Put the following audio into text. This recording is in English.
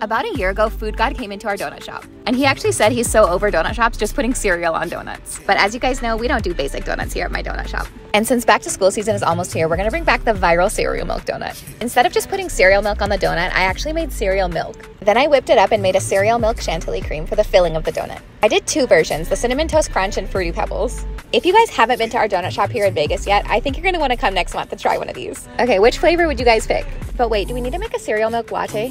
About a year ago, Food God came into our donut shop. And he actually said he's so over donut shops just putting cereal on donuts. But as you guys know, we don't do basic donuts here at my donut shop. And since back to school season is almost here, we're gonna bring back the viral cereal milk donut. Instead of just putting cereal milk on the donut, I actually made cereal milk. Then I whipped it up and made a cereal milk chantilly cream for the filling of the donut. I did two versions, the cinnamon toast crunch and fruity pebbles. If you guys haven't been to our donut shop here in Vegas yet, I think you're gonna wanna come next month to try one of these. Okay, which flavor would you guys pick? But wait, do we need to make a cereal milk latte?